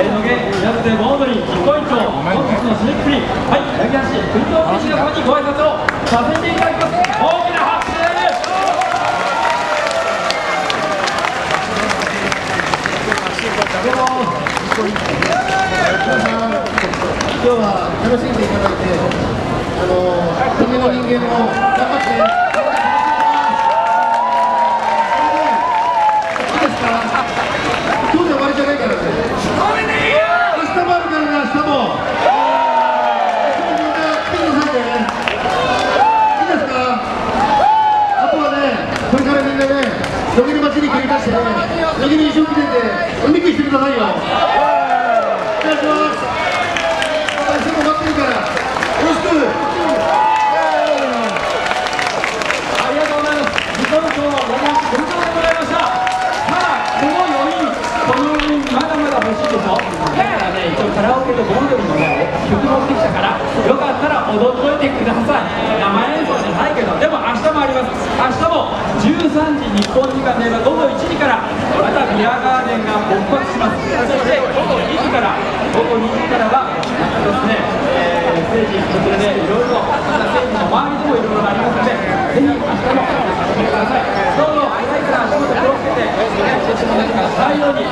えー、野毛ジャズで盆踊り実行委員長本日の締めくくりはい八木橋運動選手の方にご挨拶をさせていただきます大きな拍手ですどうも今日は楽しんでいただいてあの時の人間も頑張っていいですか今日で終わりじゃないからね明日もあるからね明日もみんな来てくださいねいいですかあとはねこれからみんなね野毛の街に繰り出してね野毛の一生懸命でお肉してくださいよお願いします明日も待ってるからよろしくありがとうございます。時間長のご覧ご覧でございました。ただこの4人、この4人まだまだ欲しいでしょ。だから、カラオケと盆踊りの曲持ってきたから、よかったら踊っといてください。生演奏じゃないけど、でも明日もあります。明日も13時日本時間で言えば午後1時からまたビアガーデンが勃発します。そして午後2時から午後2時からはですね、えー、ステージこちらでいろいろまたステージの周りでもいろいろありますので、ぜひ明日もお越しください。どうぞ朝から足元気をつけて、ね、そして何かないように、